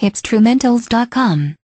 hipstrumentals.com